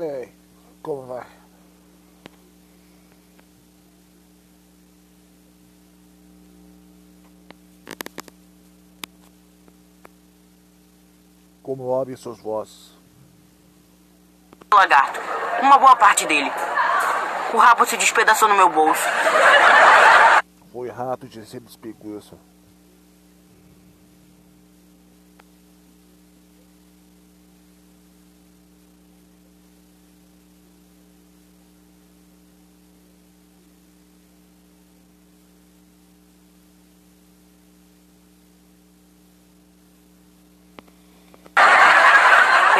Ei, como vai? Como ouvem suas vozes? Lagarto, uma boa parte dele. O rabo se despedaçou no meu bolso. Foi rato de ser despeguço.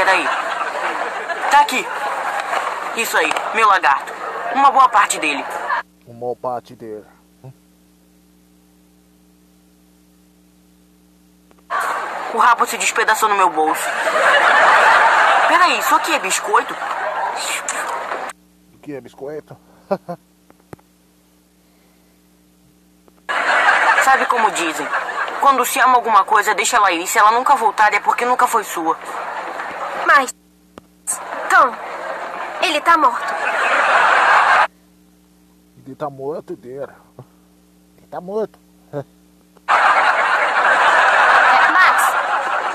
Peraí. Tá aqui. Isso aí, meu lagarto. Uma boa parte dele. Uma parte dele. O rabo se despedaçou no meu bolso. Peraí, isso aqui é biscoito? O que é biscoito? Sabe como dizem? Quando se ama alguma coisa, deixa ela ir. Se ela nunca voltar, é porque nunca foi sua. Mas. Tom, ele tá morto. Ele tá morto dele. Ele tá morto. É, Max!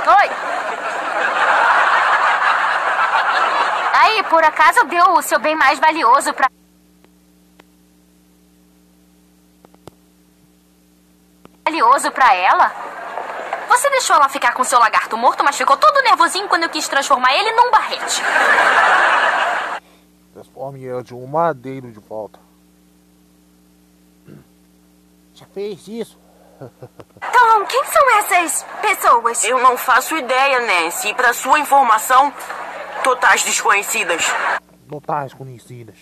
Oi! Aí, por acaso deu o seu bem mais valioso pra. Valioso pra ela? Você deixou ela ficar com seu lagarto morto, mas ficou todo nervosinho quando eu quis transformar ele num barrete. Transforme ele de um madeiro de volta. Já fez isso? Tom, quem são essas pessoas? Eu não faço ideia, Nancy. E pra sua informação, totais desconhecidas. Notais conhecidas.